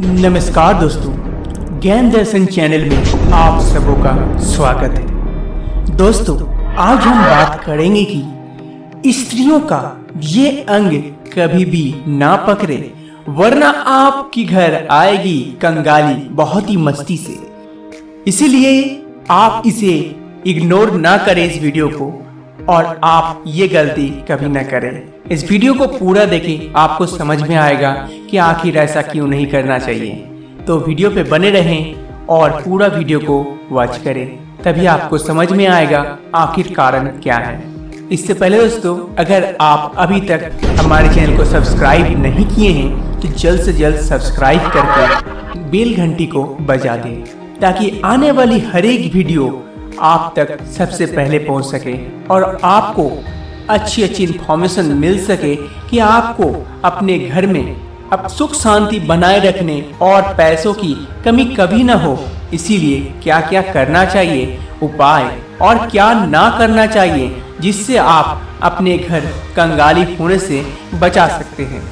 नमस्कार दोस्तों ज्ञान दर्शन चैनल में आप सबों का स्वागत है। दोस्तों, आज हम बात करेंगे कि स्त्रियों का ये अंग कभी भी ना पकड़े, वरना आपकी घर आएगी कंगाली बहुत ही मस्ती से। इसीलिए आप इसे इग्नोर ना करें इस वीडियो को। और आप ये गलती कभी ना करें। इस वीडियो को पूरा देखें, आपको समझ में आएगा कि आखिर ऐसा क्यों नहीं करना चाहिए। तो वीडियो पे बने रहें और पूरा वीडियो को वॉच करें, तभी आपको समझ में आएगा आखिर कारण क्या है। इससे पहले दोस्तों, अगर आप अभी तक हमारे चैनल को सब्सक्राइब नहीं किए हैं तो जल्द से जल्द सब्सक्राइब करके बेल घंटी को बजा दें, ताकि आने वाली हर एक वीडियो आप तक सबसे पहले पहुँच सके और आपको अच्छी अच्छी इन्फॉर्मेशन मिल सके कि आपको अपने घर में अब सुख शांति बनाए रखने और पैसों की कमी कभी न हो। इसीलिए क्या क्या करना चाहिए, उपाय और क्या ना करना चाहिए, जिससे आप अपने घर कंगाली होने से बचा सकते हैं।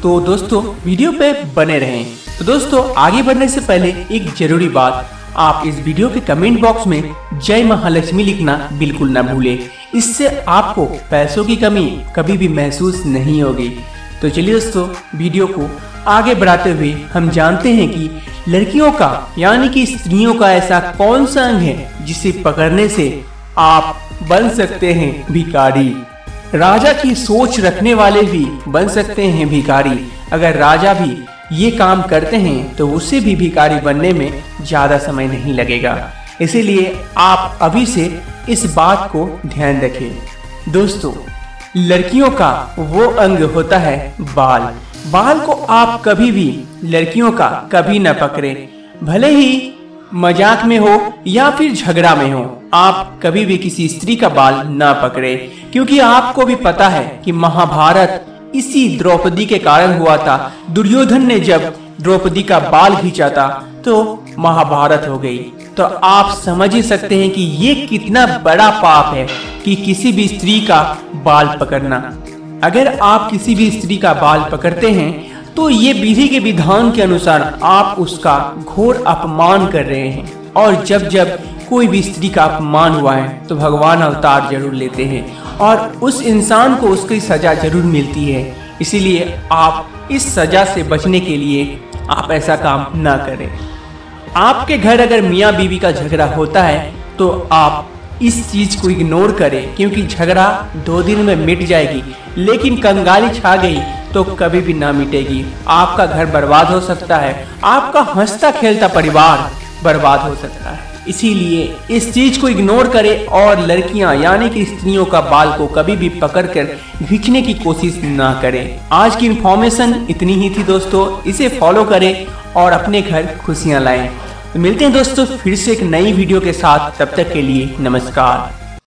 तो दोस्तों, वीडियो पे बने रहें। तो दोस्तों, आगे बढ़ने से पहले एक ज़रूरी बात आप इस वीडियो के कमेंट बॉक्स में जय महालक्ष्मी लिखना बिल्कुल न भूले। इससे आपको पैसों की कमी कभी भी महसूस नहीं होगी। तो चलिए दोस्तों, वीडियो को आगे बढ़ाते हुए हम जानते हैं कि लड़कियों का, यानी कि स्त्रियों का ऐसा कौन सा अंग है जिसे पकड़ने से आप बन सकते हैं भिकारी राजा की सोच रखने वाले भी बन सकते हैं भिकारी अगर राजा भी ये काम करते हैं तो उसे भी भिकारी बनने में ज़्यादा समय नहीं लगेगा। इसीलिए आप अभी से इस बात को ध्यान रखें। दोस्तों, लड़कियों का वो अंग होता है बाल। बाल को आप कभी भी लड़कियों का कभी न पकड़े। भले ही मज़ाक में हो या फिर झगड़ा में हो, आप कभी भी किसी स्त्री का बाल ना पकड़े, क्योंकि आपको भी पता है कि महाभारत इसी द्रौपदी के कारण हुआ था। दुर्योधन ने जब द्रौपदी का बाल खींचा था तो महाभारत हो गई। तो आप समझ ही सकते हैं कि ये कितना बड़ा पाप है कि किसी भी स्त्री का बाल पकड़ना। अगर आप किसी भी स्त्री का बाल पकड़ते हैं तो ये विधि के विधान के अनुसार आप उसका घोर अपमान कर रहे हैं। और जब जब कोई भी स्त्री का अपमान हुआ है तो भगवान अवतार ज़रूर लेते हैं। और उस इंसान को उसकी सजा ज़रूर मिलती है। इसीलिए आप इस सजा से बचने के लिए आप ऐसा काम ना करें। आपके घर अगर मियाँ बीवी का झगड़ा होता है तो आप इस चीज़ को इग्नोर करें, क्योंकि झगड़ा दो दिन में मिट जाएगी, लेकिन कंगाली छा गई तो कभी भी ना मिटेगी। आपका घर बर्बाद हो सकता है। आपका हंसता खेलता परिवार बर्बाद हो सकता है। इसीलिए इस चीज़ को इग्नोर करें और लड़कियाँ, यानी कि स्त्रियों का बाल को कभी भी पकड़ कर खींचने की कोशिश ना करें। आज की इन्फॉर्मेशन इतनी ही थी दोस्तों, इसे फॉलो करें और अपने घर खुशियाँ लाएँ। तो मिलते हैं दोस्तों फिर से एक नई वीडियो के साथ, तब तक के लिए नमस्कार।